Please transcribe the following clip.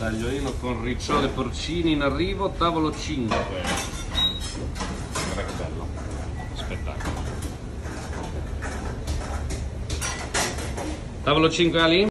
Tagliolino con ricciole porcini in arrivo, tavolo 5. Guarda che bello. Spettacolo. Tavolo 5 Ali?